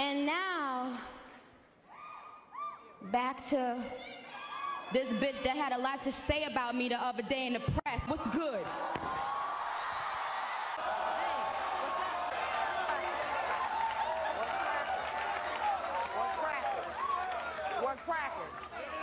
And now, back to this bitch that had a lot to say about me the other day in the press. What's good? What's cracking? What's cracking?